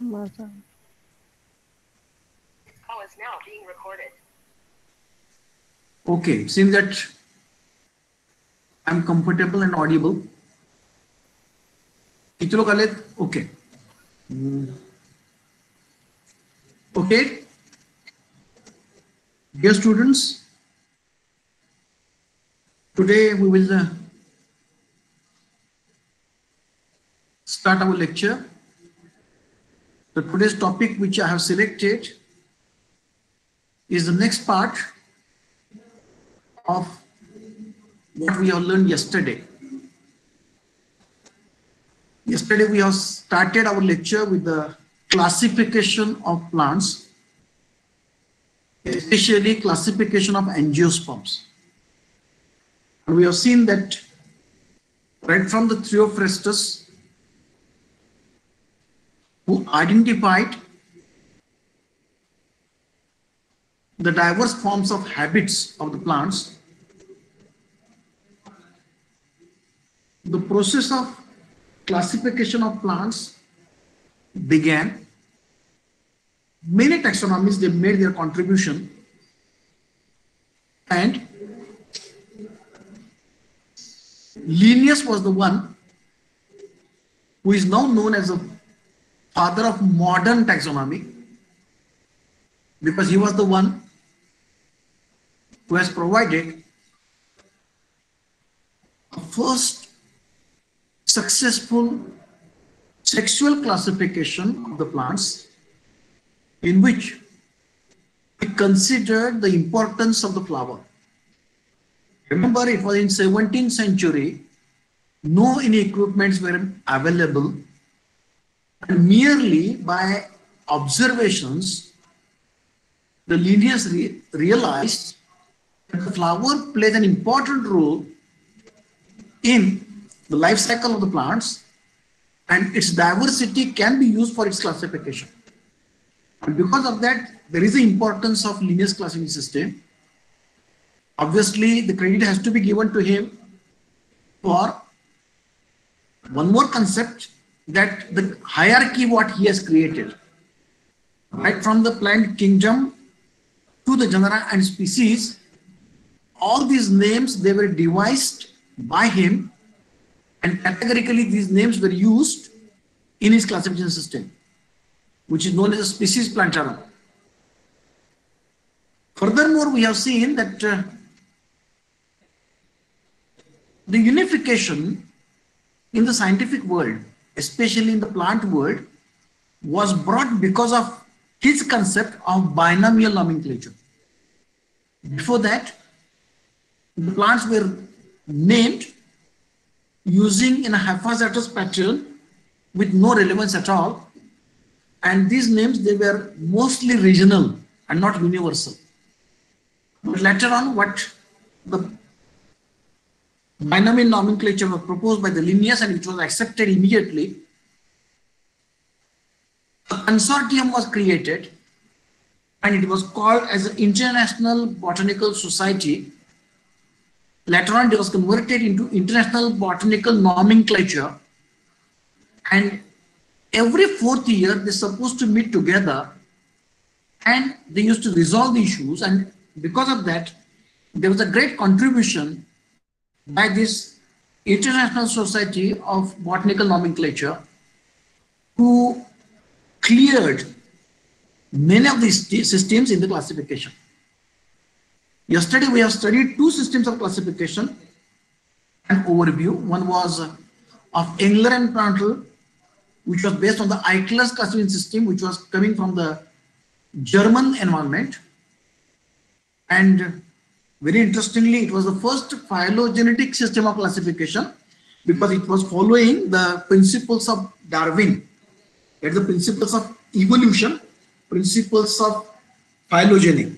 Mother. Call oh, is now being recorded. Okay, seems that I'm comfortable and audible. Itlo Khaled, okay. Hmm. Okay. Dear students, today we will uh, start our lecture the today's topic which i have selected is the next part of what we have learned yesterday. Yesterday we have started our lecture with the classification of plants, especially classification of angiosperms. And we have seen that right from the Theophrastus, who identified the diverse forms of habits of the plants, the process of classification of plants began. Many taxonomies they made their contribution, and Linnaeus was the one who is now known as the father of modern taxonomy because he was the one who has provided a first successful sexual classification of the plants in which he considered the importance of the flower. Remember, it was in 17th century, no any equipments were available, merely by observations, the Linnaeus re- realized that the flower plays an important role in the life cycle of the plants and its diversity can be used for its classification. And because of that, there is the importance of Linnaeus classification system. Obviously, the credit has to be given to him for one more concept that the hierarchy what he has created, right from the plant kingdom to the genera and species, all these names they were devised by him and categorically these names were used in his classification system which is known as a species plantarum. Furthermore we have seen that uh, the unification in the scientific world especially in the plant world was brought because of his concept of binomial nomenclature before that the plants were named using in a haphazardous pattern with no relevance at all. And these names, they were mostly regional and not universal. But later on, what the binomial nomenclature was proposed by the Linnaeus and which was accepted immediately, a consortium was created and it was called as the International Botanical Society Later on, it was converted into International Botanical Nomenclature. And every fourth year, they're supposed to meet together and they used to resolve the issues. And because of that, there was a great contribution by this International Society of Botanical Nomenclature who cleared many of these systems in the classification. Yesterday, we have studied two systems of classification and overview. One was uh, of Engler and Prantl, which was based on the Eichler's classification system, which was coming from the German environment. And very interestingly, it was the first phylogenetic system of classification because it was following the principles of Darwin. It's the principles of evolution, principles of phylogeny.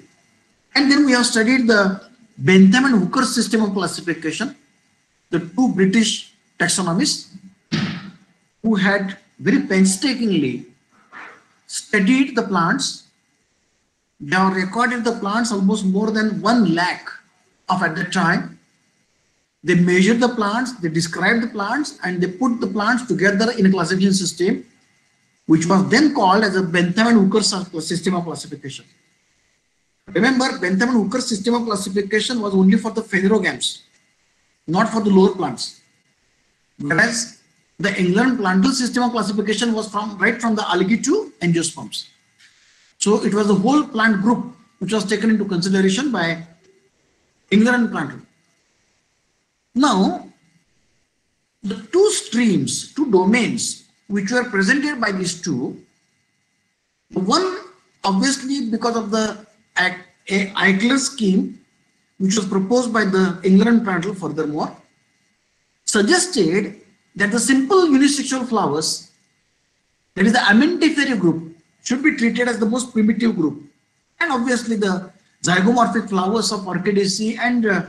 And then we have studied the Bentham and Hooker system of classification, the two British taxonomists who had very painstakingly studied the plants. They have recorded the plants almost more than one lakh of at that time. They measured the plants, they described the plants, and they put the plants together in a classification system. which was then called as a Bentham and Hooker system of classification. Remember, Bentham and Hooker system of classification was only for the phanerogams, not for the lower plants. Whereas the Engler and Prantl system of classification was from right from the algae to angiosperms. So it was the whole plant group which was taken into consideration by Engler and Prantl. Now, the two streams, two domains which were presented by these two, one obviously because of the Eichler scheme, which was proposed by the Engler and Prantl furthermore, suggested that the simple unisexual flowers, that is the Amentiferae group, should be treated as the most primitive group. And obviously the zygomorphic flowers of Orchidaceae and uh,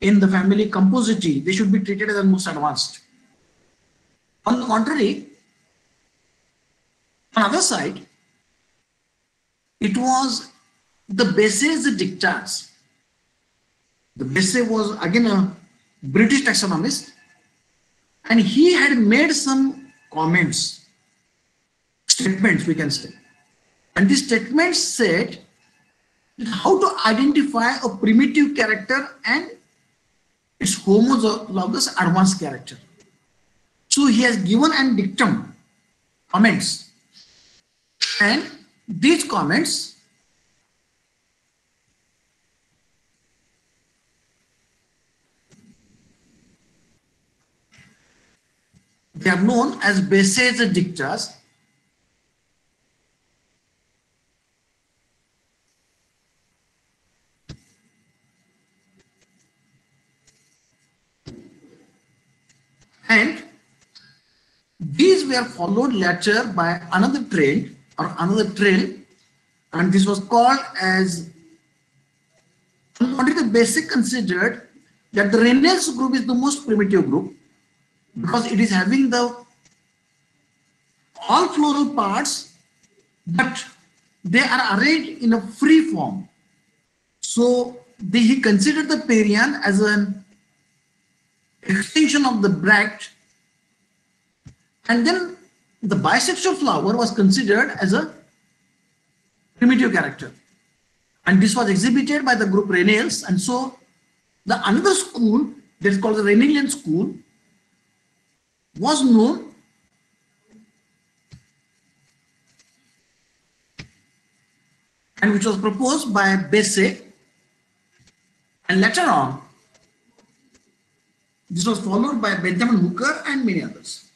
in the family Compositae, they should be treated as the most advanced. On the contrary, on the other side, it was the Bessey's dictats. The Bessey was again a British taxonomist and he had made some comments, statements we can say. And these statement said how to identify a primitive character and its homologous advanced character. So he has given an dictum, comments. And these comments they are known as Bessey's dictas And these were followed later by another trail or another trail, and this was called as the Bessey considered that the Ranales group is the most primitive group because it is having the all floral parts, but they are arranged in a free form. So they, he considered the perianth as an extension of the bract and then the bisexual flower was considered as a primitive character. And this was exhibited by the group Ranales. And so the another school that is called the Ranalian school was known and which was proposed by Bessey and later on this was followed by Bentham and Hooker and many others.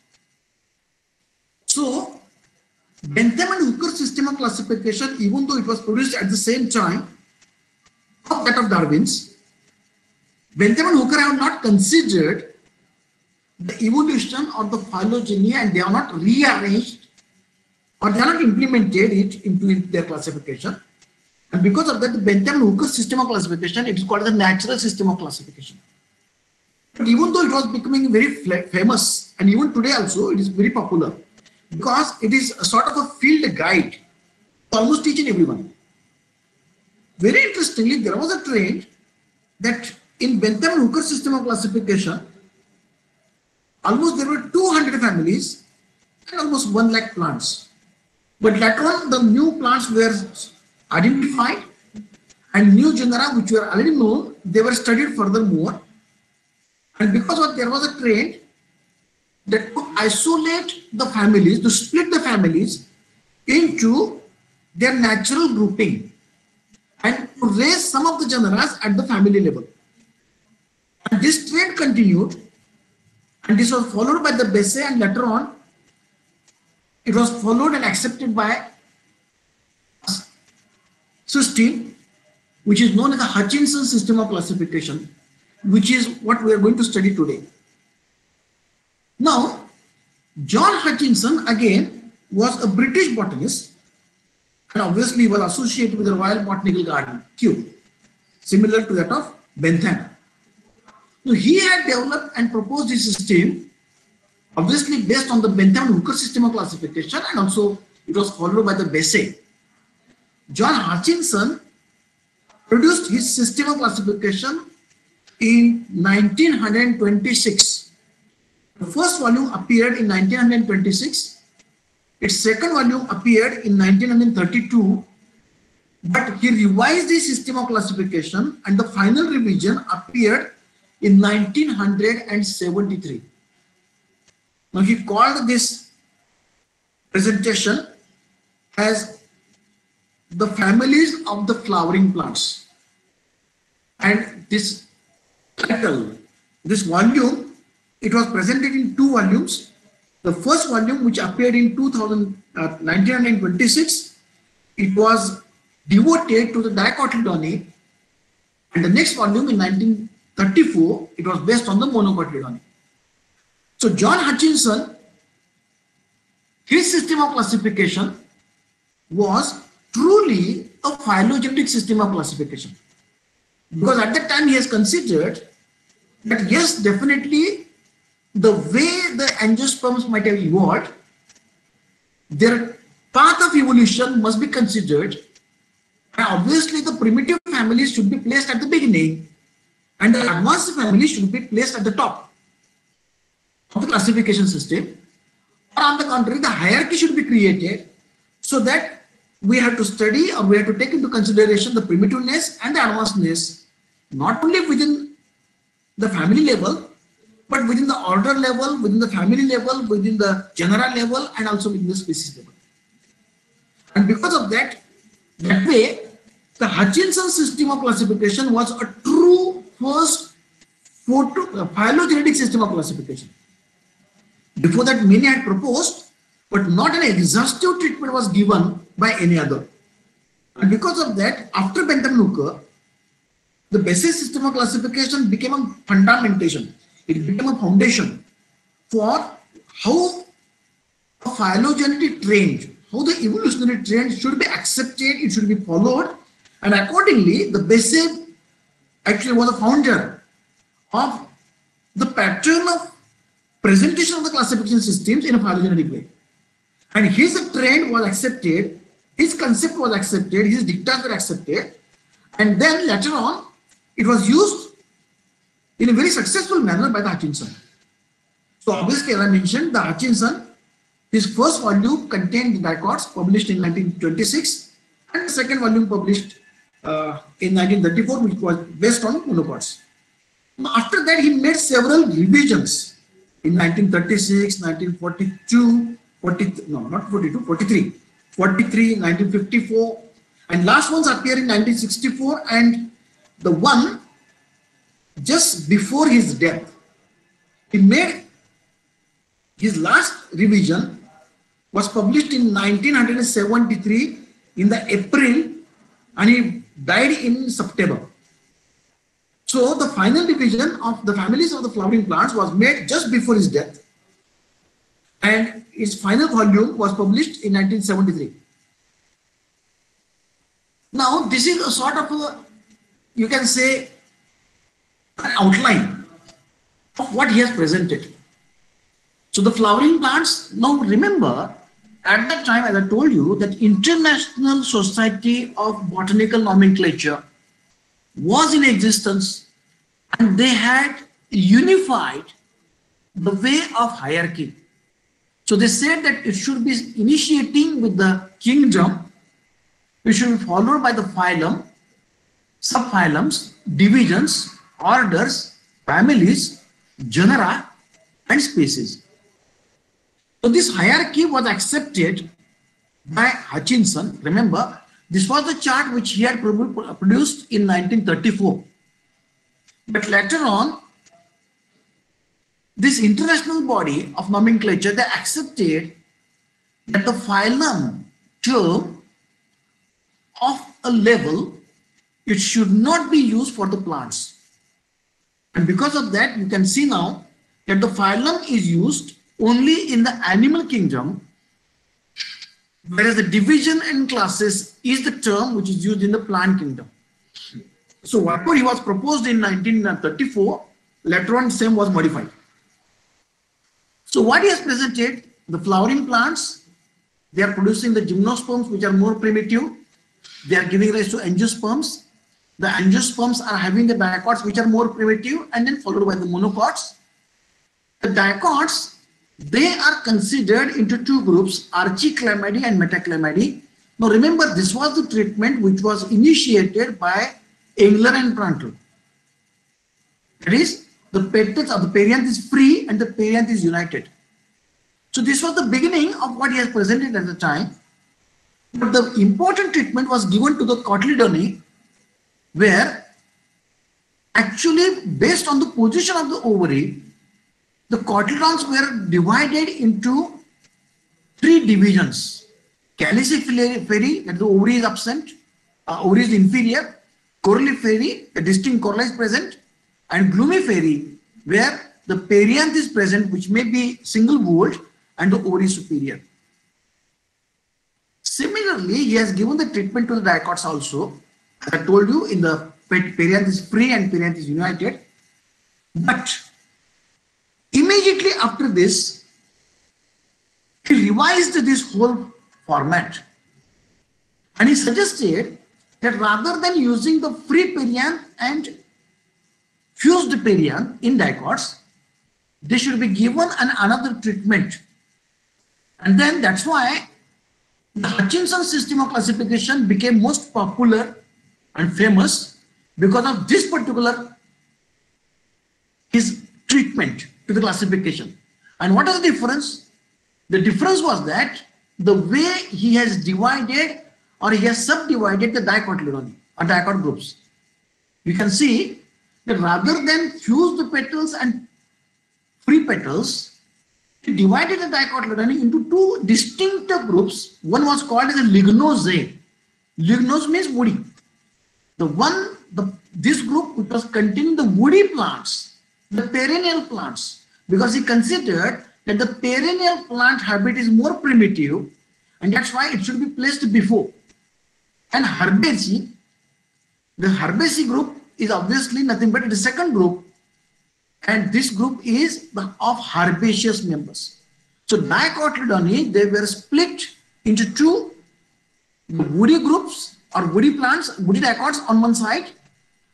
So, Bentham and Hooker system of classification, even though it was produced at the same time of that of Darwin's, Bentham and Hooker have not considered the evolution of the phylogeny and they are not rearranged or they are not implemented it into their classification. And because of that, the Bentham and Hooker system of classification, it is called the natural system of classification. But even though it was becoming very famous, and even today also it is very popular, because it is a sort of a field guide almost teaching everyone. Very interestingly, there was a trend that in Bentham Hooker system of classification, almost there were 200 families and almost 1 lakh plants. But later on, the new plants were identified and new genera which were already known, they were studied furthermore and because of there was a trend that to isolate the families, to split the families into their natural grouping and to raise some of the genera at the family level. And this trend continued and this was followed by the Bessey and later on it was followed and accepted by system which is known as the Hutchinson system of classification which is what we are going to study today. Now, John Hutchinson again was a British botanist and obviously was associated with the Royal Botanical Garden, Kew, similar to that of Bentham. So he had developed and proposed this system, obviously based on the Bentham Hooker system of classification and also it was followed by the Bessey. John Hutchinson produced his system of classification in 1926. The first volume appeared in 1926. Its second volume appeared in 1932, but he revised the system of classification and the final revision appeared in 1973. Now he called this presentation as the families of the flowering plants. And this title, this volume, it was presented in two volumes. The first volume, which appeared in 2000, uh, 1926, it was devoted to the dicotyledone. And the next volume in 1934, it was based on the monocotyledone. So John Hutchinson, his system of classification was truly a phylogenetic system of classification. Because at that time he has considered that yes, definitely the way the angiosperms might have evolved, their path of evolution must be considered. And obviously the primitive families should be placed at the beginning and the advanced families should be placed at the top of the classification system. Or on the contrary, the hierarchy should be created so that we have to study or we have to take into consideration the primitiveness and the advancedness, not only within the family level, but within the order level, within the family level, within the general level, and also within the species level. And because of that, that way, the Hutchinson system of classification was a true first photo, uh, phylogenetic system of classification. Before that, many had proposed, but not an exhaustive treatment was given by any other. And because of that, after Bentham Hooker, the Bessey system of classification became a fundamentation. It became a foundation for how a phylogenetic trend, how the evolutionary trend should be accepted, it should be followed, and accordingly, the Bessey actually was a founder of the pattern of presentation of the classification systems in a phylogenetic way. And his trend was accepted, his concept was accepted, his dictats were accepted, and then later on, it was used in a very successful manner by the Hutchinson. So obviously, as I mentioned, the Hutchinson, his first volume contained dicots published in 1926, and the second volume published uh, in 1934, which was based on monocots. After that, he made several revisions in 1936, 1942, 40, no, not 42, 43, 43, 1954, and last ones appear in 1964, and the one just before his death, he made his last revision was published in 1973 in the April and he died in September. So the final division of the families of the flowering plants was made just before his death and its final volume was published in 1973. Now this is a sort of a, you can say, an outline of what he has presented. So the flowering plants, now remember, at that time, as I told you, that International Society of Botanical Nomenclature was in existence and they had unified the way of hierarchy. So they said that it should be initiating with the kingdom, it should be followed by the phylum, subphylums, divisions, orders, families, genera, and species. So this hierarchy was accepted by Hutchinson. Remember, this was the chart which he had produced in 1934. But later on, this international body of nomenclature, they accepted that the phylum term of a level, it should not be used for the plants. And because of that, you can see now that the phylum is used only in the animal kingdom, whereas the division and classes is the term which is used in the plant kingdom. So he was proposed in 1934, later on same was modified. So what he has presented, the flowering plants, they are producing the gymnosperms which are more primitive. They are giving rise to angiosperms. The angiosperms are having the dicots which are more primitive and then followed by the monocots. The dicots they are considered into two groups, archichlamydeae and metachlamydeae. Now remember, this was the treatment which was initiated by Engler and Prantl. That is, the petals of the perianth is free and the perianth is united. So this was the beginning of what he has presented at the time. But the important treatment was given to the cotyledone where actually based on the position of the ovary, the cotyledons were divided into three divisions. Calyciferae, that the ovary is absent, uh, ovary is inferior, corolliferae, a distinct corolla is present, and glumiferi, where the perianth is present, which may be single walled, and the ovary superior. Similarly, he has given the treatment to the dicots also. I told you, in the perianth is free and perianth is united. But immediately after this, he revised this whole format. And he suggested that rather than using the free perianth and fused perianth in dicots, they should be given an another treatment. And then that's why the Hutchinson system of classification became most popular and famous because of this particular his treatment to the classification. And what is the difference? The difference was that the way he has divided or he has subdivided the dicotyledone or dicot groups. You can see that rather than fuse the petals and free petals, he divided the dicotyledone into two distinct groups. One was called as a lignose. Lignose means woody. The one, the this group which was containing the woody plants, the perennial plants, because he considered that the perennial plant habit is more primitive and that's why it should be placed before. And herbaceae, the herbaceae group is obviously nothing but the second group and this group is of herbaceous members. So dicotyledone, they were split into two woody groups or woody plants, woody dicots on one side,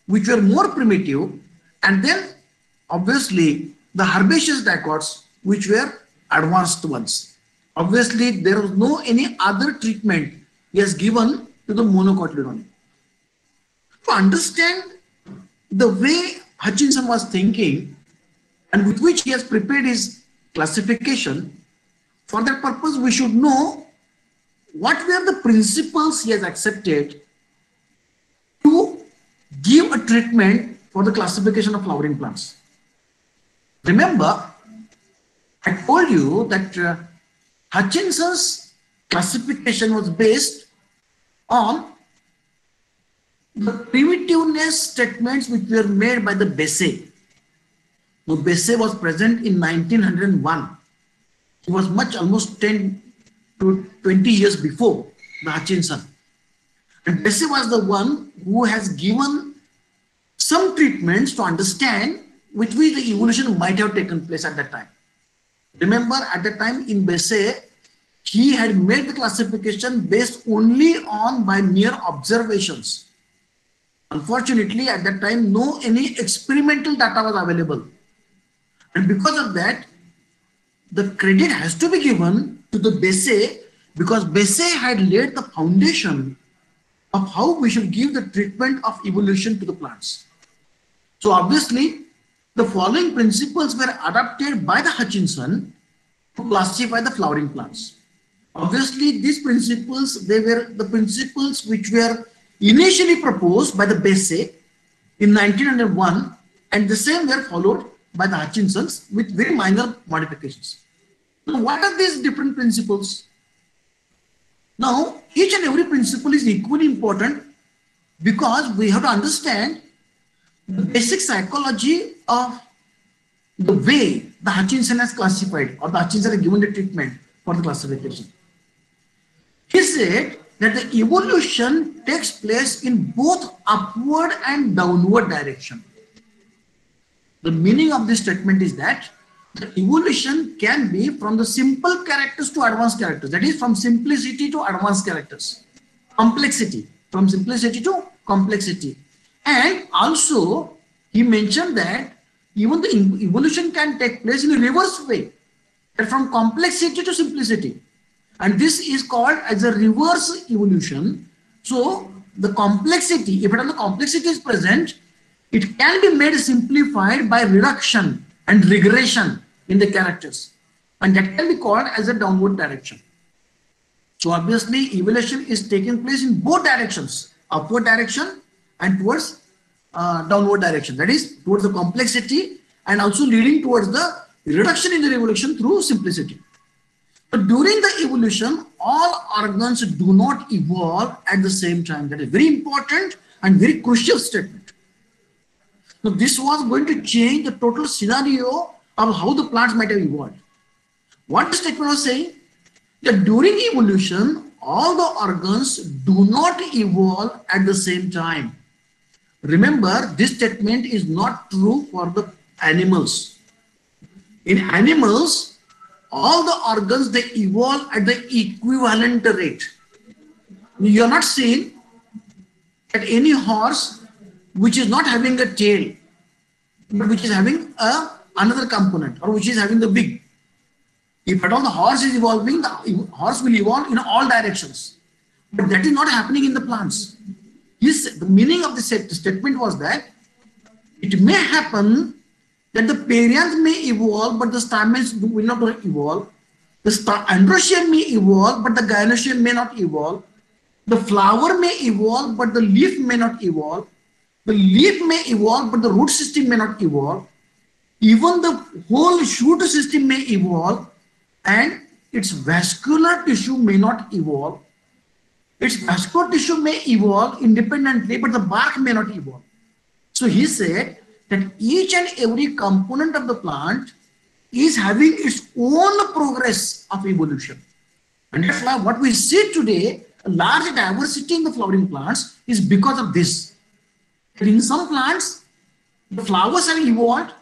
which were more primitive, and then obviously the herbaceous dicots, which were advanced ones. Obviously, there was no any other treatment he has given to the monocotyledone. To understand the way Hutchinson was thinking, and with which he has prepared his classification. For that purpose, we should know what were the principles he has accepted to give a treatment for the classification of flowering plants. Remember, I told you that uh, Hutchinson's classification was based on the primitiveness statements which were made by the Bessey. Now, Bessey was present in 1901. He was much, almost 10 to 20 years before the Hutchinson. And Bessey was the one who has given some treatments to understand which way the evolution might have taken place at that time. Remember, at that time in Bessey, he had made the classification based only on by mere observations. Unfortunately, at that time, no any experimental data was available. And because of that, the credit has to be given to the Bessey because Bessey had laid the foundation of how we should give the treatment of evolution to the plants. So obviously, the following principles were adopted by the Hutchinson to classify the flowering plants. Obviously, these principles, they were the principles which were initially proposed by the Bessey in 1901 and the same were followed by the Hutchinsons with very minor modifications. What are these different principles? Now, each and every principle is equally important because we have to understand the basic psychology of the way the Hutchinson has classified or the Hutchinson has given the treatment for the classification. He said that the evolution takes place in both upward and downward direction. The meaning of this statement is that the evolution can be from the simple characters to advanced characters. That is from simplicity to advanced characters. Complexity, from simplicity to complexity. And also, he mentioned that even the evolution can take place in a reverse way. from complexity to simplicity. And this is called as a reverse evolution. So the complexity, if the complexity is present, it can be made simplified by reduction and regression in the characters. And that can be called as a downward direction. So obviously evolution is taking place in both directions, upward direction and towards uh, downward direction. That is towards the complexity and also leading towards the reduction in the evolution through simplicity. But during the evolution, all organs do not evolve at the same time. That is very important and very crucial statement. Now, this was going to change the total scenario of how the plants might have evolved. What the statement was saying? That during evolution, all the organs do not evolve at the same time. Remember, this statement is not true for the animals. In animals, all the organs they evolve at the equivalent rate. You are not seeing that any horse which is not having a tail, but which is having a another component or which is having the big. If at all the horse is evolving, the horse will evolve in all directions. But that is not happening in the plants. His, the meaning of the statement was that it may happen that the perianth may evolve, but the stamens will not evolve. The androecium may evolve, but the gynoecium may not evolve. The flower may evolve, but the leaf may not evolve. The leaf may evolve, but the root system may not evolve. Even the whole shoot system may evolve, and its vascular tissue may not evolve. Its vascular tissue may evolve independently, but the bark may not evolve. So he said that each and every component of the plant is having its own progress of evolution. And that's why what we see today, a large diversity in the flowering plants is because of this. And in some plants, the flowers have evolved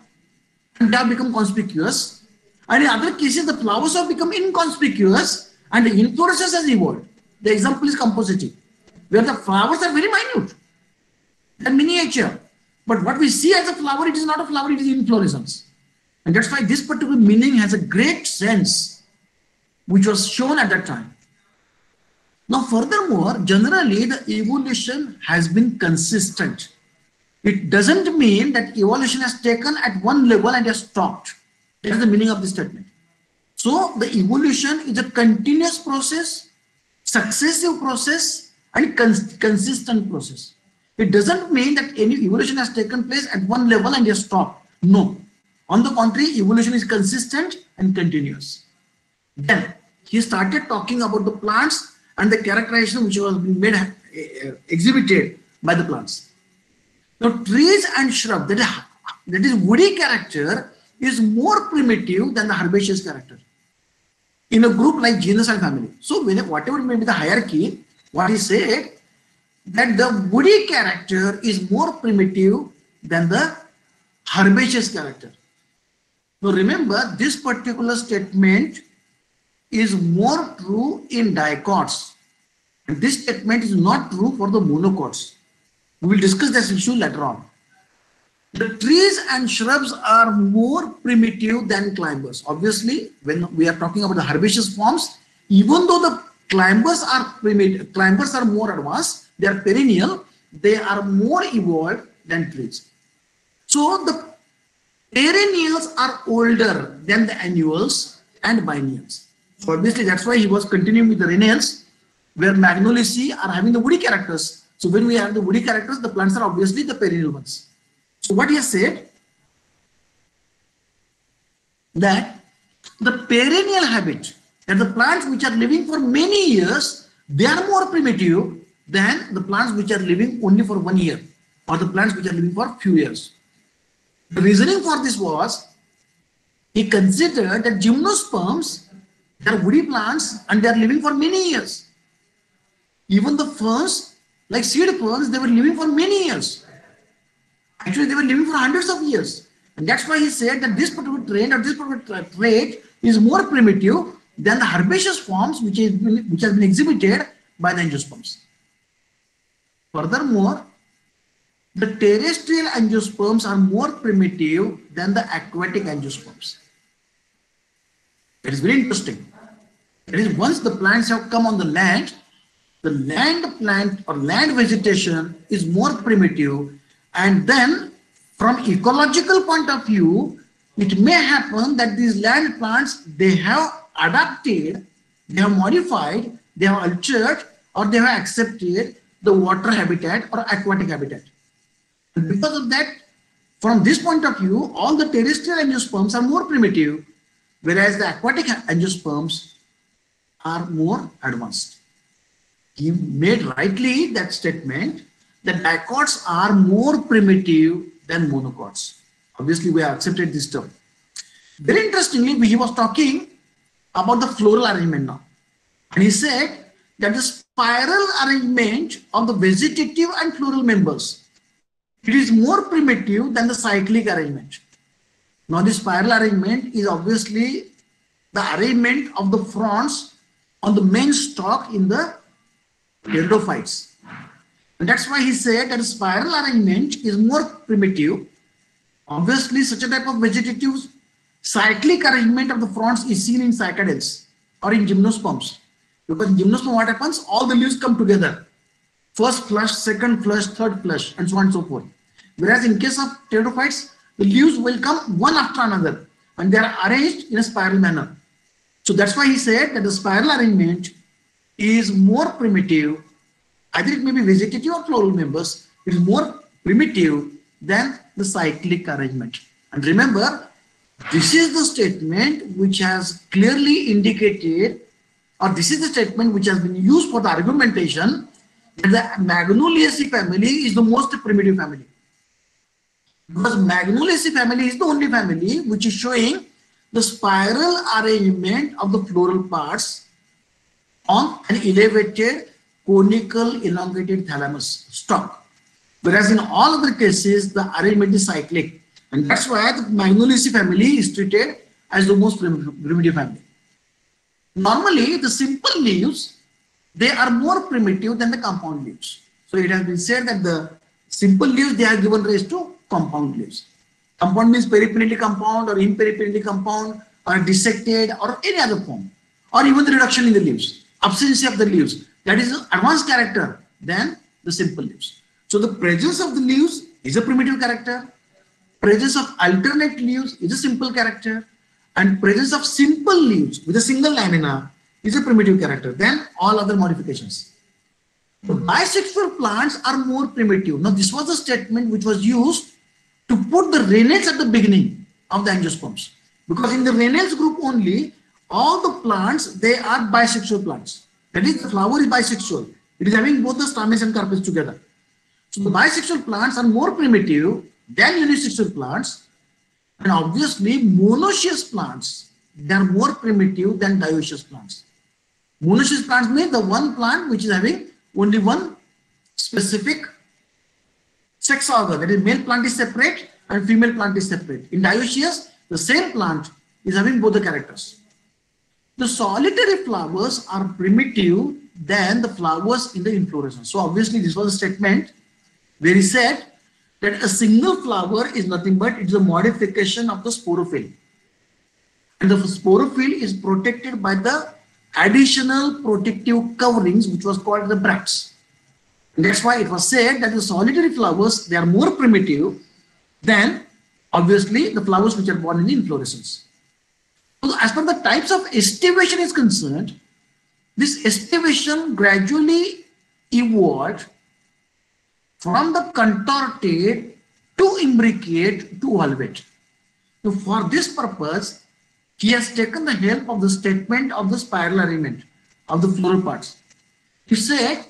and have become conspicuous. And in other cases, the flowers have become inconspicuous and the inflorescence has evolved. The example is Compositae, where the flowers are very minute and miniature. But what we see as a flower, it is not a flower, it is inflorescence. And that's why this particular meaning has a great sense, which was shown at that time. Now, furthermore, generally the evolution has been consistent. It doesn't mean that evolution has taken at one level and has stopped. That is the meaning of this statement. So the evolution is a continuous process successive process and cons consistent process. It doesn't mean that any evolution has taken place at one level and has stopped. No. On the contrary, evolution is consistent and continuous. Then he started talking about the plants and the characterization which was made uh, exhibited by the plants. Now trees and shrub that is, that is woody character is more primitive than the herbaceous character in a group like genus and family. So whatever may be the hierarchy, what he said that the woody character is more primitive than the herbaceous character. So remember this particular statement is more true in dicots and this statement is not true for the monocots. We will discuss this issue later on. The trees and shrubs are more primitive than climbers. Obviously, when we are talking about the herbaceous forms, even though the climbers are primitive, climbers are more advanced, they are perennial, they are more evolved than trees. So the perennials are older than the annuals and biennials. So obviously that's why he was continuing with the Ranales, where magnoliaceae are having the woody characters. So when we have the woody characters, the plants are obviously the perennial ones. So what he has said that the perennial habit and the plants which are living for many years, they are more primitive than the plants which are living only for one year or the plants which are living for few years. The reasoning for this was he considered that gymnosperms they are woody plants and they are living for many years. Even the ferns, like seed ferns, they were living for many years. Actually, they were living for hundreds of years. And that's why he said that this particular trait or this particular trait is more primitive than the herbaceous forms which, is, which has been exhibited by the angiosperms. Furthermore, the terrestrial angiosperms are more primitive than the aquatic angiosperms. It is very interesting. It is once the plants have come on the land, the land plant or land vegetation is more primitive and then from ecological point of view, it may happen that these land plants, they have adapted, they have modified, they have altered or they have accepted the water habitat or aquatic habitat. And because of that, from this point of view, all the terrestrial angiosperms are more primitive, whereas the aquatic angiosperms are more advanced. He made rightly that statement that dicots are more primitive than monocots. Obviously, we have accepted this term. Very interestingly, he was talking about the floral arrangement now. And he said that the spiral arrangement of the vegetative and floral members it is more primitive than the cyclic arrangement. Now the spiral arrangement is obviously the arrangement of the fronds on the main stalk in the pteridophytes. And that's why he said that spiral arrangement is more primitive. Obviously, such a type of vegetative cyclic arrangement of the fronds is seen in cycadales or in gymnosperms. Because in gymnosperm, what happens? All the leaves come together first flush, second flush, third flush, and so on and so forth. Whereas in case of pteridophytes, the leaves will come one after another and they are arranged in a spiral manner. So that's why he said that the spiral arrangement is more primitive. Either it may be vegetative or floral members. It is more primitive than the cyclic arrangement. And remember, this is the statement which has clearly indicated, or this is the statement which has been used for the argumentation that the Magnoliaceae family is the most primitive family. Because Magnoliaceae family is the only family which is showing the spiral arrangement of the floral parts on an elevated conical elongated thalamus stalk. Whereas in all other cases, the arrangement is cyclic. And that's why the Magnoliaceae family is treated as the most primitive family. Normally, the simple leaves they are more primitive than the compound leaves. So it has been said that the simple leaves, they are given rise to compound leaves. Compound means paripinnately compound or imparipinnately compound or dissected or any other form or even the reduction in the leaves, absence of the leaves. That is advanced character than the simple leaves. So the presence of the leaves is a primitive character. Presence of alternate leaves is a simple character. And presence of simple leaves with a single lamina is a primitive character than all other modifications. Bisexual plants are more primitive. Now, this was a statement which was used to put the Ranales at the beginning of the angiosperms. Because in the Ranales group only, all the plants, they are bisexual plants. That is, the flower is bisexual. It is having both the stamens and carpels together. So the bisexual plants are more primitive than unisexual plants. And obviously, monoecious plants, they are more primitive than dioecious plants. Monoecious plants mean the one plant which is having only one specific sex organ. That is, male plant is separate and female plant is separate. In dioecious, the same plant is having both the characters. The solitary flowers are primitive than the flowers in the inflorescence. So obviously this was a statement where he said that a single flower is nothing but it's a modification of the sporophyll. And the sporophyll is protected by the additional protective coverings, which was called the bracts. And that's why it was said that the solitary flowers, they are more primitive than obviously the flowers which are born in the inflorescence. As per the types of estivation is concerned, this estivation gradually evolved from the contorted to imbricate to valvate. So for this purpose, he has taken the help of the statement of the spiral arrangement of the floral parts. He said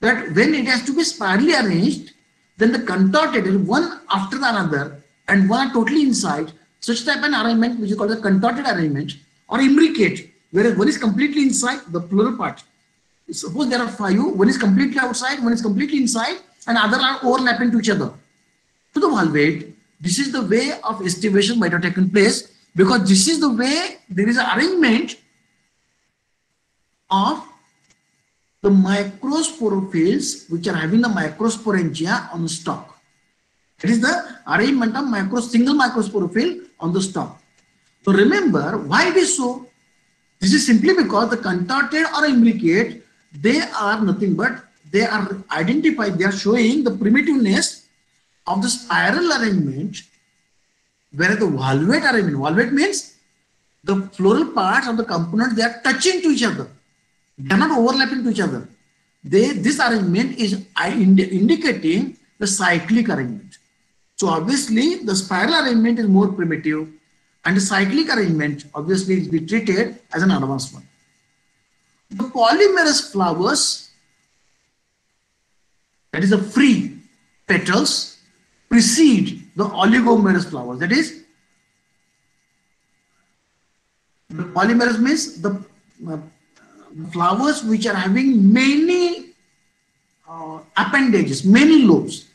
that when it has to be spirally arranged, then the contorted one after another and one are totally inside, such type of arrangement which is called the contorted arrangement or imbricate, whereas one is completely inside the plural part. Suppose there are five, one is completely outside, one is completely inside, and other are overlapping to each other. To the valvate, this is the way of estivation might have taken place because this is the way there is an arrangement of the microsporophylls which are having the microsporangia on the stalk. It is the arrangement of micro single microsporophyll on the stalk. So remember why it is so? This is simply because the contorted or imbricate, they are nothing but they are identified, they are showing the primitiveness of the spiral arrangement, whereas the valvate arrangement, valvate means the floral parts of the component, they are touching to each other. They are not overlapping to each other. They, this arrangement is indicating the cyclic arrangement. So obviously the spiral arrangement is more primitive and the cyclic arrangement obviously is be treated as an advanced one. The polymerous flowers, that is the free petals, precede the oligomerous flowers. That is, the polymerous means the uh, flowers which are having many uh, appendages, many lobes.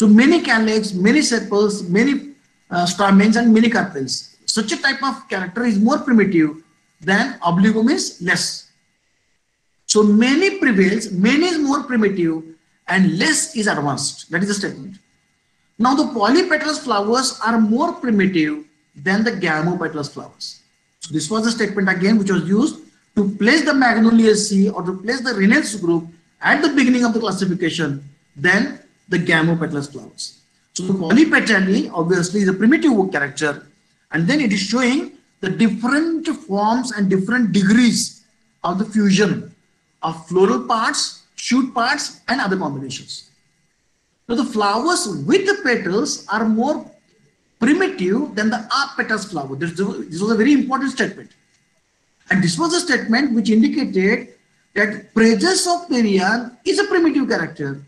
So many calyx, many sepals, many uh, stamens and many carpels. Such a type of character is more primitive than obligo less. So many prevails, many is more primitive and less is advanced. That is the statement. Now the polypetalous flowers are more primitive than the gamopetalous flowers. So this was the statement again which was used to place the Magnoliaceae or to place the Ranales group at the beginning of the classification than the gamopetalous flowers. So the polypetally obviously is a primitive character and then it is showing the different forms and different degrees of the fusion of floral parts, shoot parts and other combinations. So the flowers with the petals are more primitive than the apetalous flower. This, this was a very important statement. And this was a statement which indicated that presence of perianth is a primitive character.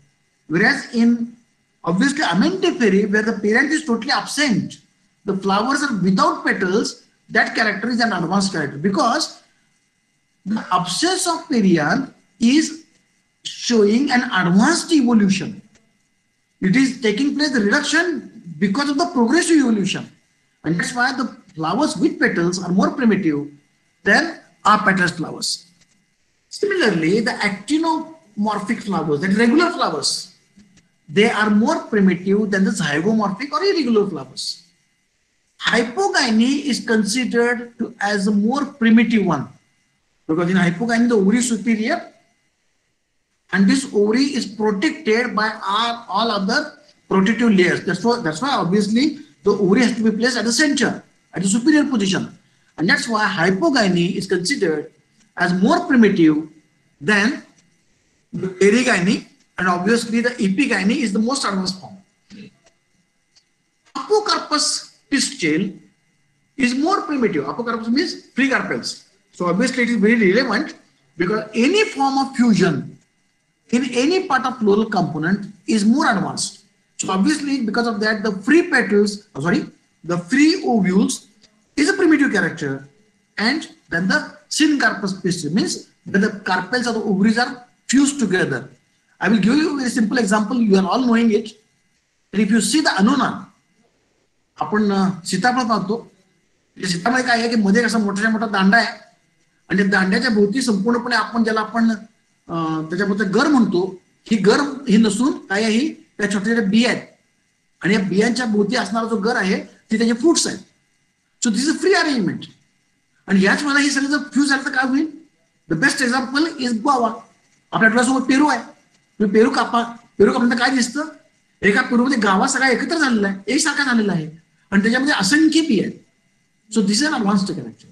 Whereas in obviously amentiferae, where the parent is totally absent, the flowers are without petals, that character is an advanced character because the absence of perianth is showing an advanced evolution. It is taking place the reduction because of the progressive evolution. And that's why the flowers with petals are more primitive than apetalous flowers. Similarly, the actinomorphic flowers, the regular flowers, they are more primitive than the zygomorphic or irregular flowers. Hypogyny is considered to, as a more primitive one because in hypogyny the ovary is superior and this ovary is protected by our, all other protective layers. That's why, that's why obviously the ovary has to be placed at the center, at the superior position. And that's why hypogyny is considered as more primitive than the perigyny and obviously the epigyny is the most advanced form. Apocarpous pistil is more primitive. Apocarpous means free carpels. So obviously it is very relevant because any form of fusion in any part of floral component is more advanced. So obviously because of that the free petals, oh sorry, the free ovules is a primitive character and then the syncarpous pistil means that the carpels of the ovaries are fused together. I will give you a simple example. You are all knowing it. And if you see the Anuna, आपण सीताफळ पाहतो. म्हणजे सीताफळ काय आहे की मध्ये कसा मोठ्या मोठा दांडा आहे. आणि त्या दांड्याच्या भोवती संपूर्णपणे आपण ज्याला आपण त्याच्याबद्दल गर म्हणतो ही गर ही नसून काय ही? त्या छोट्या छोट्या बिया आहेत. आणि या बियांच्या भोवती असणारा जो गर आहे ते त्याचे फ्रुट्स आहेत. So this is free arrangement आणि याच मला हे सगळं जर फ्यूज झालं तर काय होईल? The best example is guava आपल्या डोळ्यासोबत पेरू आहे. पेरू कापा पेरू काय दिसतं एका पेरूमध्ये गावा सगळा एकत्र झालेला आहे आणि त्याच्यामध्ये असंख्य बी आहेत so this is an advanced connection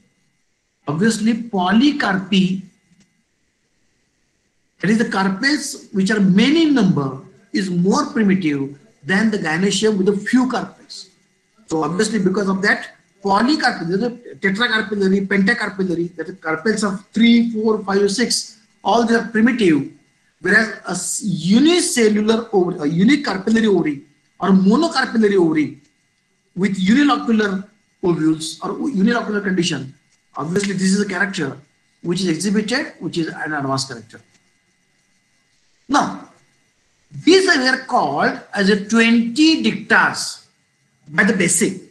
obviously polycarpy many in number is more primitive than the gynoecium with a few carpels. So obviously because of that polycarpellary, there's a tetracarpellary, pentacarpellary, that is carpels of three, four, five, six, all they are primitive, whereas a unicellular ovary, a unique carpellary ovary or monocarpellary ovary with unilocular ovules or unilocular condition, obviously this is a character which is exhibited, which is an advanced character. Now, these are called as a 20 dictas by the basic.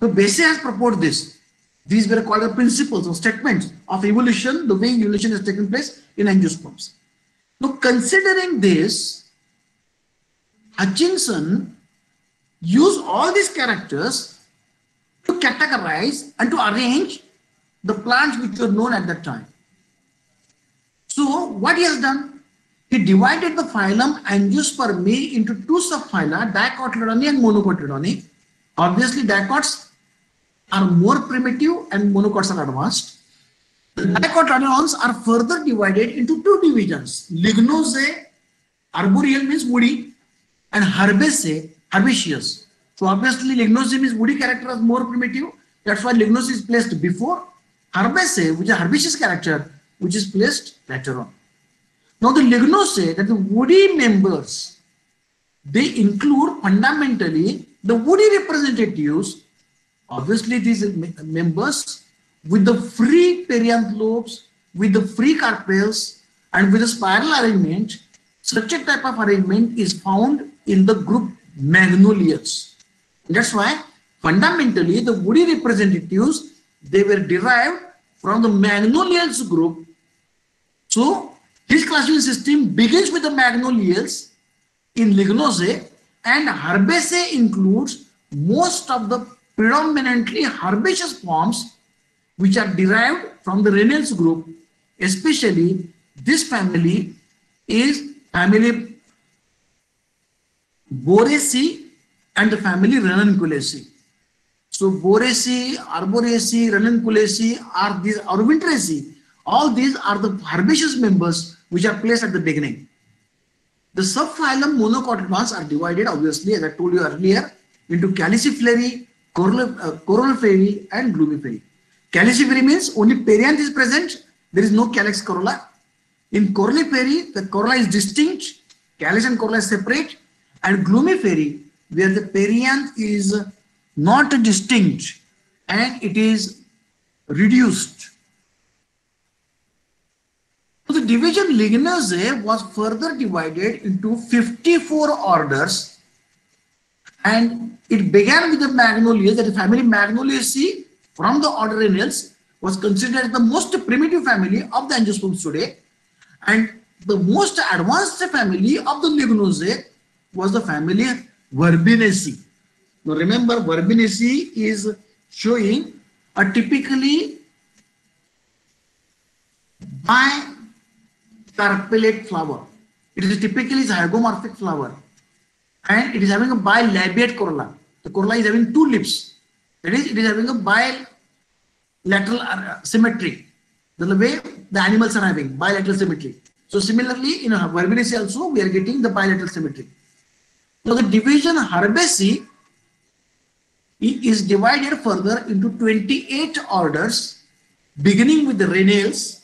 So Bessey has proposed this. These were called the principles or statements of evolution, the way evolution has taken place in angiosperms. Now considering this, Hutchinson used all these characters to categorize and to arrange the plants which were known at that time. So what he has done, he divided the phylum Angiospermae into two subphyla, Dicotyledone and Monocotyledone. Obviously, dicots are more primitive and monocots are advanced. Dicotyledons are further divided into two divisions. Lignosae, arboreal means woody, and herbaceae, herbaceous. So obviously Lignosae means woody character is more primitive. That's why Lignosae is placed before. Herbaceae, which is herbaceous character, which is placed later on. Now the Lignosae, that the woody members, they include fundamentally the woody representatives, obviously these members with the free perianthropes, with the free carpels, and with a spiral arrangement, such a type of arrangement is found in the group Magnolias. That's why fundamentally the woody representatives, they were derived from the Magnolias group. So this classification system begins with the Magnolias in Lignosae and Herbaceae includes most of the predominantly herbaceous forms which are derived from the Ranales group, especially this family is family Boraceae and the family Ranunculaceae. So Boraceae, Arboraceae, Ranunculaceae are these or All these are the herbaceous members which are placed at the beginning. The subphylum monocotyledons are divided obviously as I told you earlier into Calyciferae, uh, and glumiferae. Calyciferae means only perianth is present, there is no calyx corolla. In corolliferae, the corolla is distinct, calyx and corolla is separate, and glumiferae, where the perianth is not distinct and it is reduced. So the division Lignosae was further divided into 54 orders and it began with the Magnolias, that the family Magnoliaceae from the order Ranales was considered the most primitive family of the angiosperms today and the most advanced family of the Lignosae was the family Verbenaceae. Now remember Verbenaceae is showing a typically bicarpellate flower. It is typically zygomorphic flower and it is having a bilabiate corolla. The corolla is having two lips. That is, it is having a bilateral uh, symmetry. The way the animals are having bilateral symmetry. So similarly, in Verbenaceae also, we are getting the bilateral symmetry. So the division Herbaceae is divided further into 28 orders, beginning with the Ranales.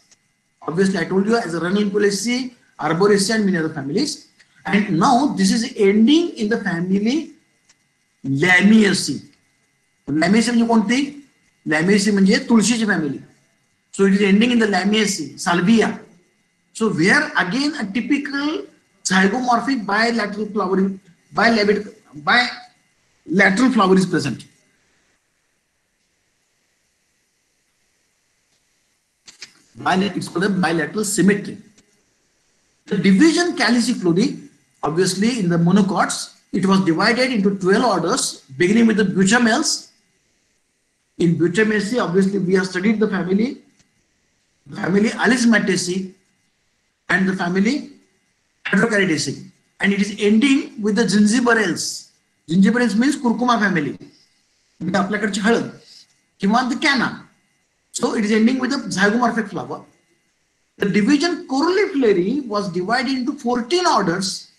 Obviously, I told you as a Ranunculaceae, Arboraceae, and many other families. And now this is ending in the family Lamiaceae. Lamiaceae म्हणजे कोणती Lamiaceae म्हणजे तुळशीची family so it is ending in the Lamiaceae Salvia so where again a typical zygomorphic bilateral flowering bilateral, bilateral flower is present. It's called a bilateral symmetry. The division caliciflori, obviously in the monocots, it was divided into 12 orders beginning with the Butomales. In Butomaceae, obviously, we have studied the family, the family Alismataceae and the family Hydrocharitaceae. And it is ending with the Zingiberales. Zingiberales means curcuma family. So it is ending with a zygomorphic flower. The division Corallifleri was divided into 14 orders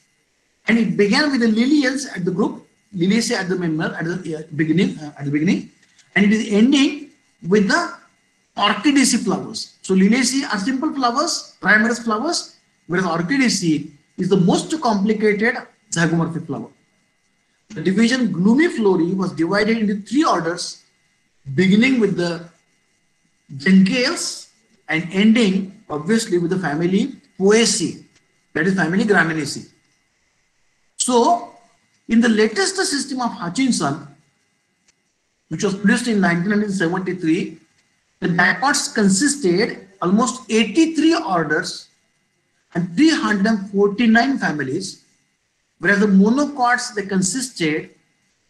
and it began with the Liliales at the group, Liliaceae at the member at the uh, beginning, uh, at the beginning and it is ending with the orchidaceae flowers. So liliaceae are simple flowers, trimerous flowers, whereas orchidaceae is the most complicated zygomorphic flower. The division glumiflorae was divided into three orders, beginning with the gentiles and ending obviously with the family Poaceae, that is family Gramineaceae. So, in the latest system of Hutchinson, which was produced in 1973, the dicots consisted almost 83 orders and 349 families, whereas the monocots they consisted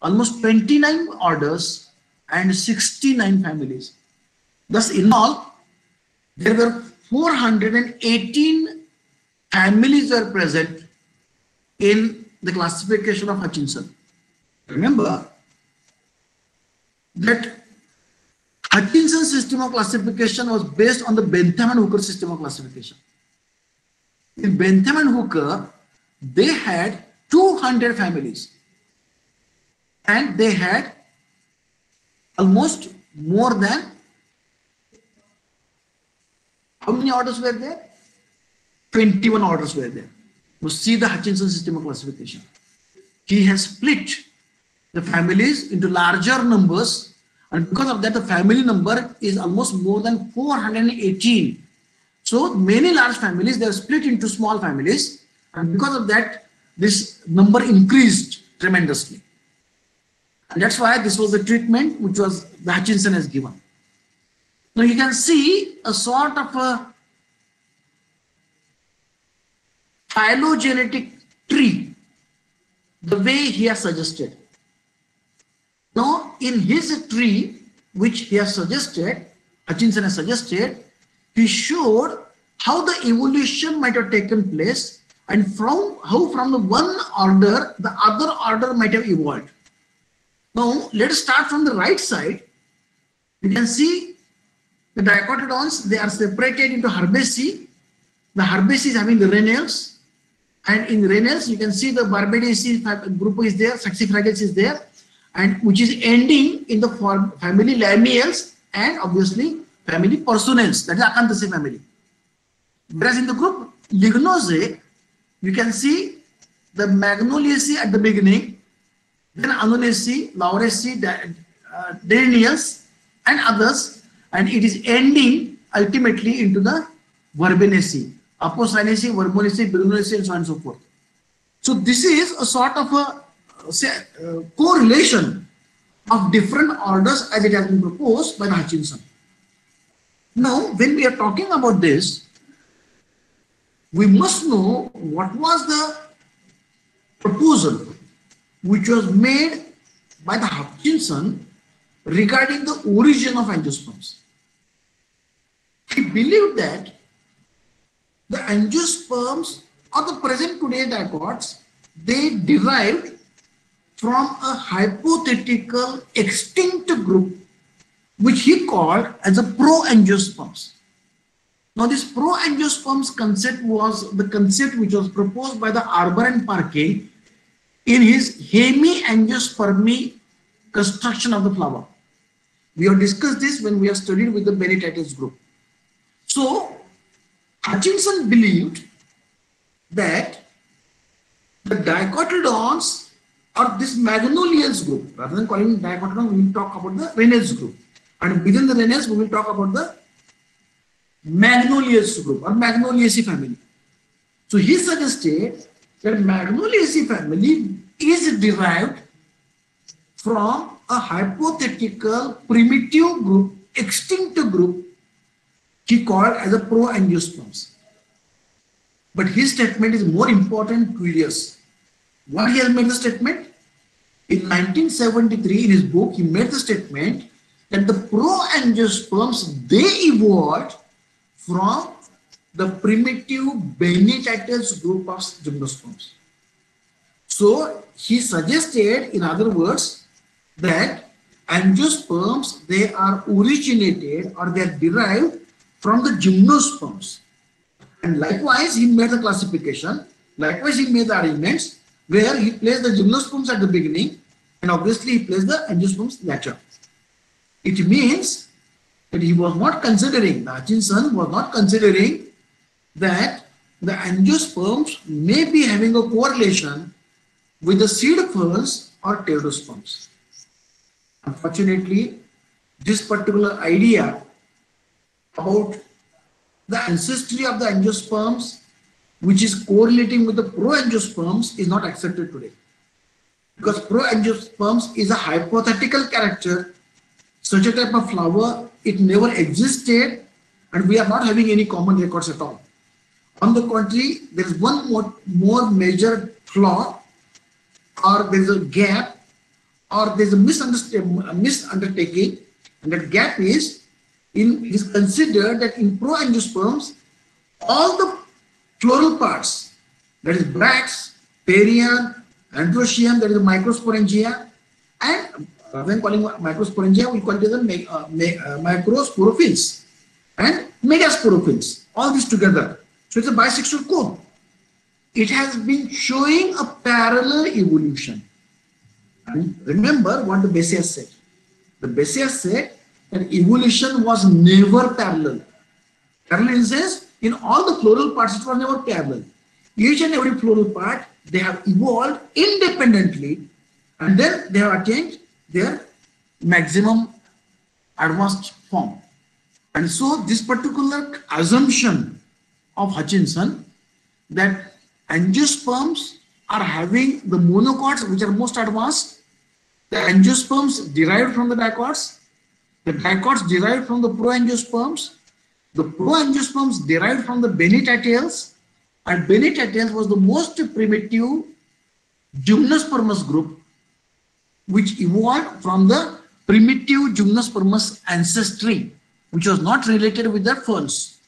almost 29 orders and 69 families. Thus, in all, there were 418 families were present in the classification of Hutchinson. Remember that Hutchinson system of classification was based on the Bentham and Hooker system of classification. In Bentham and Hooker, they had 200 families and they had almost more than how many orders were there? 21 orders were there. You see the Hutchinson system of classification. He has split the families into larger numbers and because of that the family number is almost more than 418. So many large families they are split into small families and because of that this number increased tremendously. And that's why this was the treatment which was the Hutchinson has given. Now you can see a sort of a phylogenetic tree, the way he has suggested. Now in his tree, which he has suggested, Hutchinson has suggested, he showed how the evolution might have taken place and from how from the one order, the other order might have evolved. Now let's start from the right side. You can see the dicotyledons, they are separated into Herbaceae. The Herbaceae is having the Ranales. And in Ranales, you can see the Berberidaceae group is there, Saxifrages is there, and which is ending in the form family Lamiales and obviously family Personales, that is Acanthaceae family. Whereas in the group Lignosae, you can see the Magnoliaceae at the beginning, then Annonaceae, Lauraceae, uh, and others and it is ending ultimately into the Verbenaceae, Apocynaceae, Vermonaceae, Begonaceae and so on and so forth. So this is a sort of a Uh, correlation of different orders as it has been proposed by the Hutchinson. Now, when we are talking about this, we must know what was the proposal which was made by the Hutchinson regarding the origin of angiosperms. He believed that the angiosperms or the present today dicots, they derived from a hypothetical extinct group which he called as a proangiosperms. Now this proangiosperms concept was the concept which was proposed by the Arber and Parkin in his hemiangiospermy construction of the flower. We have discussed this when we have studied with the Bennettites group. So, Hutchinson believed that the dicotyledons or this Magnoliales group, rather than calling it dicotyledon, we will talk about the Ranales group. And within the Ranales, we will talk about the Magnoliales group or Magnoliaceae family. So he suggested that Magnoliaceae family is derived from a hypothetical primitive group, extinct group, he called as a pro-angiosperms. But his statement is more important to years. What he has made the statement? In 1973, in his book, he made the statement that the pro-angiosperms, they evolved from the primitive Bennettites group of gymnosperms. So he suggested, in other words, that angiosperms, they are originated or they are derived from the gymnosperms. And likewise, he made the classification. Likewise, he made the arrangements where he placed the gymnosperms at the beginning and obviously he placed the angiosperms later. It means that he was not considering, the Hutchinson was not considering that the angiosperms may be having a correlation with the seed pearls or pteridosperms. Unfortunately, this particular idea about the ancestry of the angiosperms, which is correlating with the proangiosperms, is not accepted today. Because proangiosperms is a hypothetical character, such a type of flower, it never existed, and we are not having any common records at all. On the contrary, there is one more, more major flaw, or there is a gap or there's a misunderstanding misundertaking, and that gap is in, is considered that in proangiosperms, all the floral parts, that is bracts, perian, androecium, that is microsporangia, and uh, when calling microsporangia, we call it the uh, uh, microsporophylls and megasporophylls, all these together. So it's a bisexual cone. It has been showing a parallel evolution. And remember what the Bessey said. The Bessey said that evolution was never parallel. Parallel says in all the floral parts it was never parallel. Each and every floral part they have evolved independently and then they have attained their maximum advanced form. And so this particular assumption of Hutchinson that angiosperms are having the monocots which are most advanced, the angiosperms derived from the dicots, the dicots derived from the proangiosperms, the proangiosperms derived from the Bennettitales, and Bennettitales was the most primitive gymnospermous group which evolved from the primitive gymnospermous ancestry, which was not related with the ferns.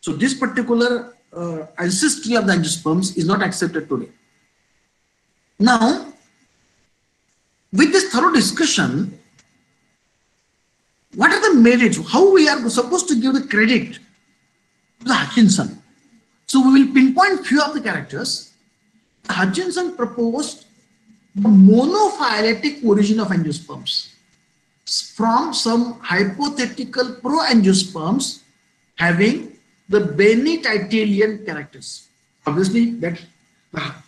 So this particular uh, ancestry of the angiosperms is not accepted today. Now, with this thorough discussion, what are the merits? How we are supposed to give the credit to the Hutchinson? So we will pinpoint few of the characters. Hutchinson proposed the monophyletic origin of angiosperms from some hypothetical proangiosperms having the Bennettitalean characters. Obviously, that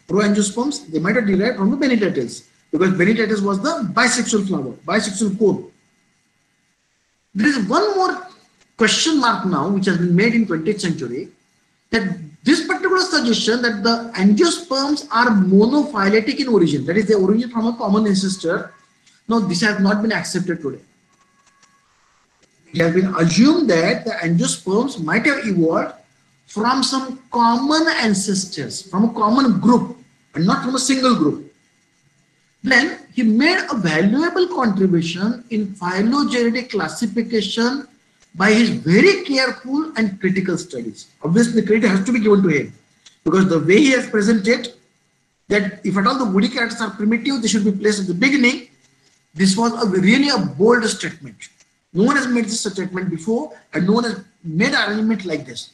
proangiosperms, they might have derived from the Bennettitales because Bennettitales was the bisexual flower, bisexual cone. There is one more question mark now which has been made in 20th century that this particular suggestion that the angiosperms are monophyletic in origin, that is they originate from a common ancestor, no, this has not been accepted today. It has been assumed that the angiosperms might have evolved from some common ancestors, from a common group, and not from a single group. Then he made a valuable contribution in phylogenetic classification by his very careful and critical studies. Obviously, the credit has to be given to him because the way he has presented that if at all the woody characters are primitive, they should be placed at the beginning. This was a really a bold statement. No one has made this statement before and no one has made an arrangement like this.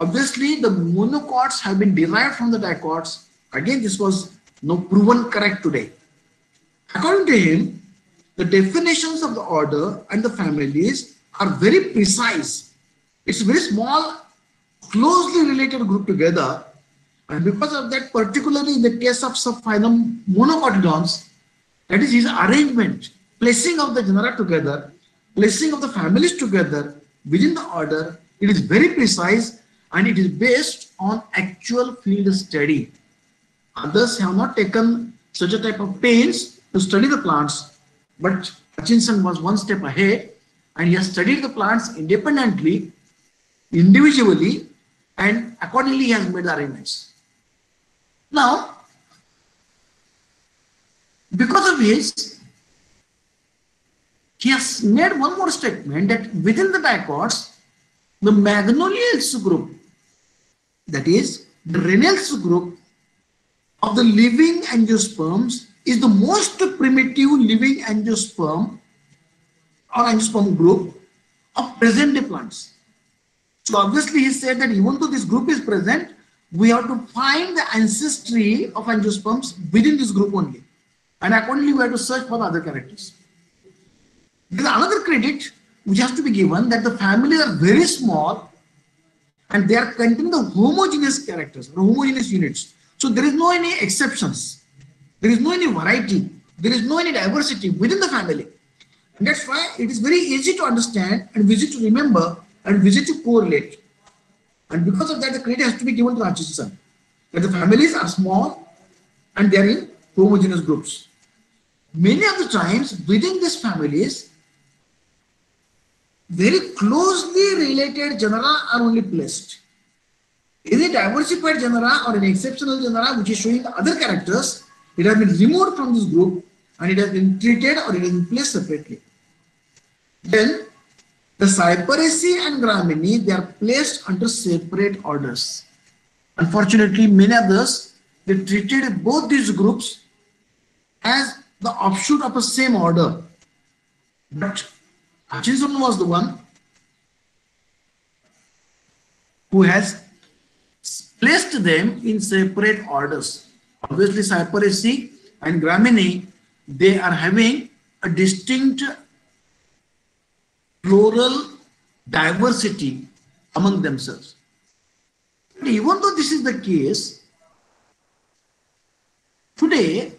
Obviously, the monocots have been derived from the dicots. Again, this was no proven correct today. According to him, the definitions of the order and the families are very precise. It's very small, closely related group together. And because of that, particularly in the case of subphylum monocotylons, that is his arrangement, placing of the genera together, placing of the families together within the order, it is very precise and it is based on actual field study. Others have not taken such a type of pains to study the plants, but Hutchinson was one step ahead and he has studied the plants independently, individually, and accordingly he has made the arrangements. Now, because of his, he has made one more statement that within the dicots, the Magnoliales group, that is the Ranales group of the living angiosperms is the most primitive living angiosperm or angiosperm group of present day plants. So obviously he said that even though this group is present, we have to find the ancestry of angiosperms within this group only. And accordingly, we have to search for the other characters. There is another credit which has to be given that the families are very small and they are containing the homogeneous characters homogeneous units. So there is no any exceptions. There is no any variety. There is no any diversity within the family. And that's why it is very easy to understand and easy to remember and easy to correlate. And because of that, the credit has to be given to Hutchinson. That the families are small and they are in homogeneous groups. Many of the times within these families, very closely related genera are only placed. In a diversified genera or an exceptional genera which is showing the other characters, it has been removed from this group and it has been treated or it has been placed separately. Then The Cyperaceae and Gramineae, they are placed under separate orders. Unfortunately, many others, they treated both these groups as the offshoot of the same order. But Hutchinson was the one who has placed them in separate orders. Obviously, Cyperaceae and Gramineae, they are having a distinct floral diversity among themselves. But even though this is the case, today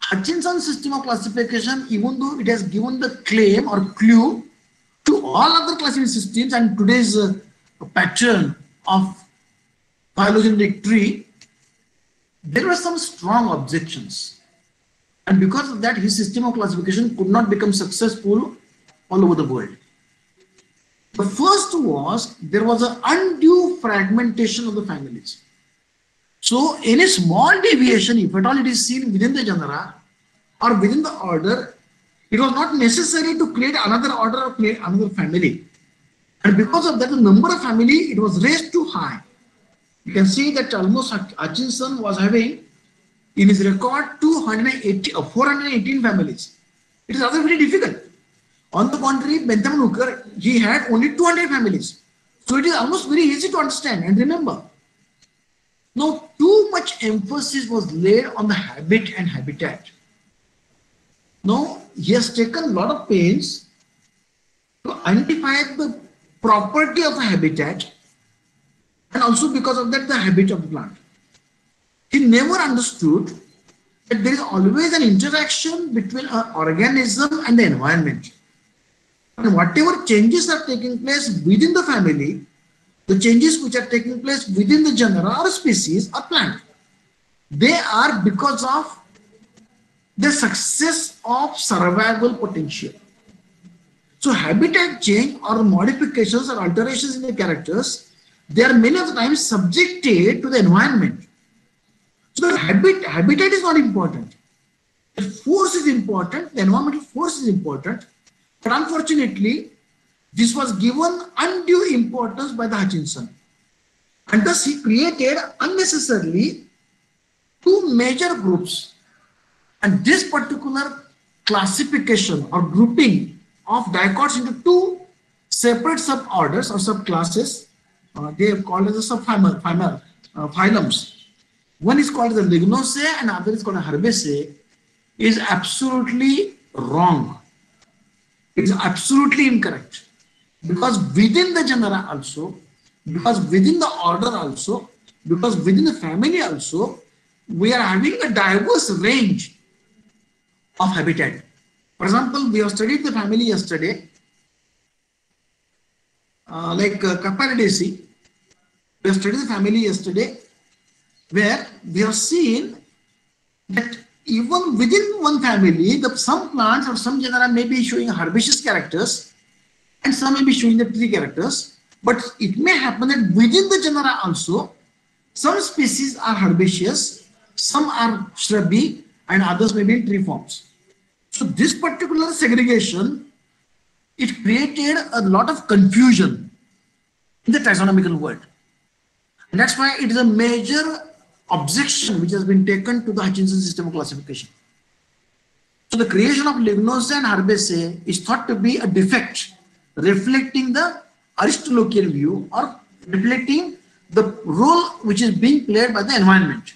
Hutchinson system of classification, even though it has given the claim or clue to all other classification systems and today's uh, pattern of phylogenetic tree, there were some strong objections. And because of that, his system of classification could not become successful all over the world. The first was there was an undue fragmentation of the families. So any small deviation, if at all it is seen within the genera or within the order, it was not necessary to create another order or create another family. And because of that, the number of family, it was raised too high. You can see that almost Hutchinson was having in his record 280 or uh, 418 families. It is rather very difficult. On the contrary, Bentham Hooker, he had only 200 families. So it is almost very easy to understand and remember. Now, too much emphasis was laid on the habit and habitat. Now, he has taken a lot of pains to identify the property of the habitat and also because of that the habit of the plant. He never understood that there is always an interaction between an organism and the environment. And whatever changes are taking place within the family, the changes which are taking place within the genera or species or plant, they are because of the success of survival potential. So habitat change or modifications or alterations in the characters, they are many of the times subjected to the environment. So the habit, habitat is not important. The force is important, the environmental force is important, but unfortunately, this was given undue importance by the Hutchinson. And thus he created unnecessarily two major groups. And this particular classification or grouping of dicots into two separate suborders or subclasses, uh, they are called as a subphylum, uh, phylums. One is called the Lignosae and other is called Herbaceae, is absolutely wrong. It is absolutely incorrect. Because within the genera also, because within the order also, because within the family also, we are having a diverse range of habitat. For example, we have studied the family yesterday, uh, like uh, Capparidaceae. We have studied the family yesterday, where we have seen that even within one family, the, some plants or some genera may be showing herbaceous characters and some may be showing the tree characters. But it may happen that within the genera also, some species are herbaceous, some are shrubby, and others may be in tree forms. So this particular segregation, it created a lot of confusion in the taxonomical world. And that's why it is a major objection which has been taken to the Hutchinson system of classification. So the creation of Lignosae and Herbaceae is thought to be a defect reflecting the Aristotelian view or reflecting the role which is being played by the environment.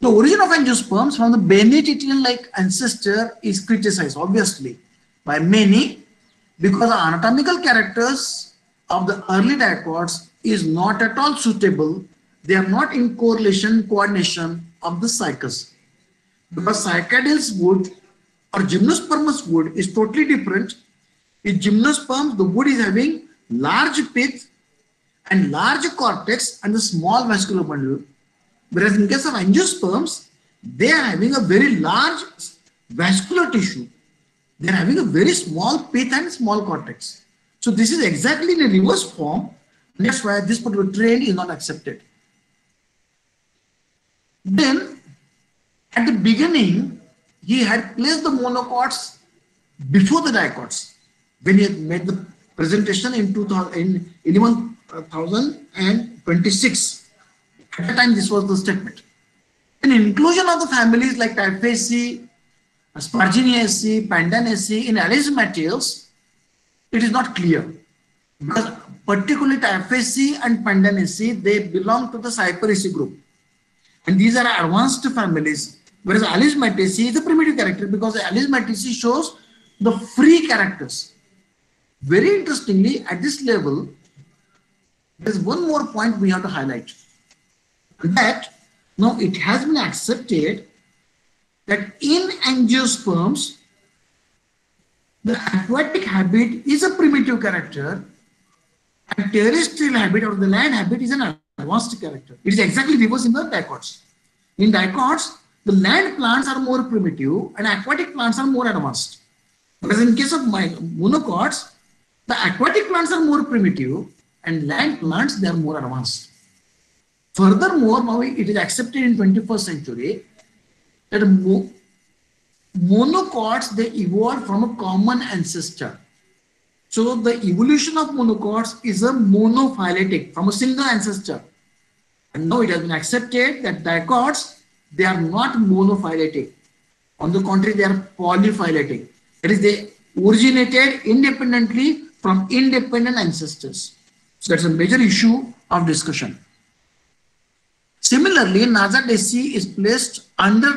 The origin of angiosperms from the Benedictine-like ancestor is criticized obviously by many because the anatomical characters of the early dicots is not at all suitable they are not in correlation, coordination of the cycles. Because cycadales wood or gymnospermous wood is totally different. In gymnosperms, the wood is having large pith and large cortex and the small vascular bundle. Whereas in case of angiosperms, they are having a very large vascular tissue. They are having a very small pith and small cortex. So this is exactly in a reverse form. That's why this particular trend is not accepted. Then, at the beginning, he had placed the monocots before the dicots when he had made the presentation in 2000 in 11,026. At the time, this was the statement. An inclusion of the families like Typhaceae, Sparganiaceae, Pandanaceae in alleged materials, it is not clear. Because particularly Typhaceae and Pandanaceae, they belong to the Cyperaceae group. And these are advanced families. Whereas Alismataceae is a primitive character because Alismataceae shows the free characters. Very interestingly, at this level, there's one more point we have to highlight. That now it has been accepted that in angiosperms, the aquatic habit is a primitive character and terrestrial habit or the land habit is an advanced character. It is exactly reverse in the dicots. In dicots, the land plants are more primitive and aquatic plants are more advanced. Whereas in case of monocots, the aquatic plants are more primitive and land plants, they are more advanced. Furthermore, now it is accepted in 21st century that mo monocots, they evolved from a common ancestor. So the evolution of monocots is a monophyletic from a single ancestor. And now it has been accepted that dicots, they are not monophyletic. On the contrary, they are polyphyletic. That is, they originated independently from independent ancestors. So that's a major issue of discussion. Similarly, Nazardaceae is placed under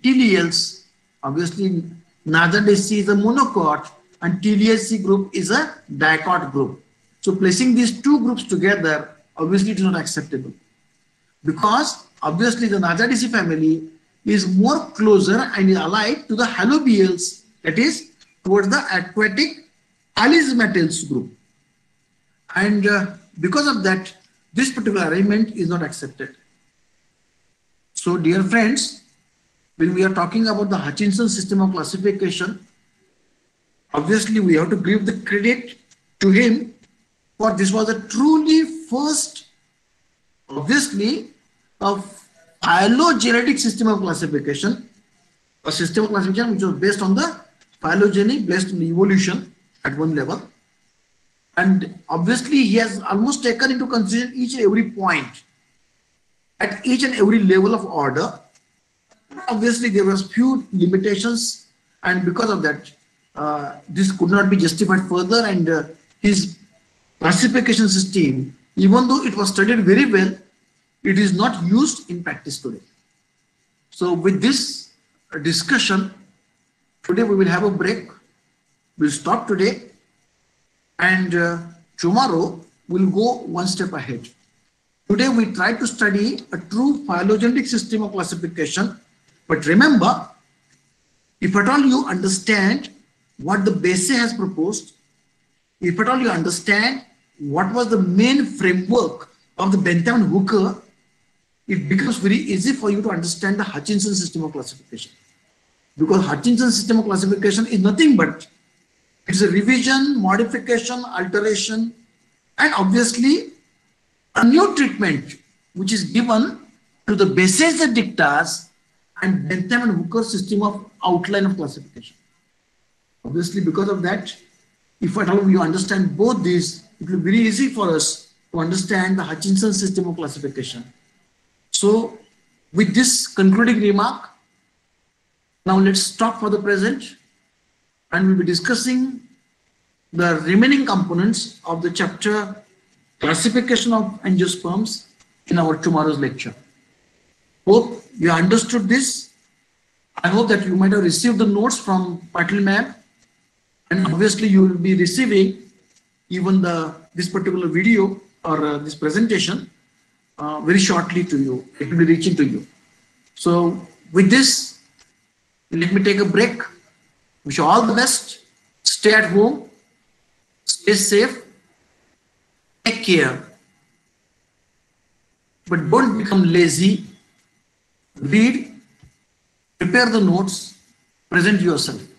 teleales. Obviously, Nazardaceae is a monocot and Teliaceae group is a dicot group. So placing these two groups together, obviously it is not acceptable. Because obviously the Nazardaceae family is more closer and is allied to the halobiales, that is towards the aquatic alismatales group. And uh, because of that, this particular arrangement is not accepted. So dear friends, when we are talking about the Hutchinson system of classification, obviously we have to give the credit to him for this was a truly first, obviously, a phylogenetic system of classification, a system of classification which was based on the phylogeny, based on evolution at one level. And obviously, he has almost taken into consideration each and every point at each and every level of order. Obviously, there was few limitations, and because of that, uh, this could not be justified further. And uh, his classification system, even though it was studied very well, it is not used in practice today. So, with this discussion, today we will have a break. We'll stop today and uh, tomorrow we'll go one step ahead. Today we try to study a true phylogenetic system of classification. But remember, if at all you understand what the Bessey has proposed, if at all you understand what was the main framework of the Bentham and Hooker, it becomes very easy for you to understand the Hutchinson system of classification. Because Hutchinson system of classification is nothing but it's a revision, modification, alteration, and obviously a new treatment which is given to the Bessey's dictas and Bentham and Hooker system of outline of classification. Obviously, because of that, if at all you understand both these, it will be very easy for us to understand the Hutchinson system of classification. So, with this concluding remark, now let's stop for the present and we'll be discussing the remaining components of the chapter classification of angiosperms in our tomorrow's lecture. Hope you understood this. I hope that you might have received the notes from Patil ma'am and obviously you will be receiving even the this particular video or uh, this presentation uh, very shortly to you. It will be reaching to you. So with this, let me take a break. Wish you all the best. Stay at home. Stay safe. Take care. But don't become lazy. Read. Prepare the notes. Present yourself.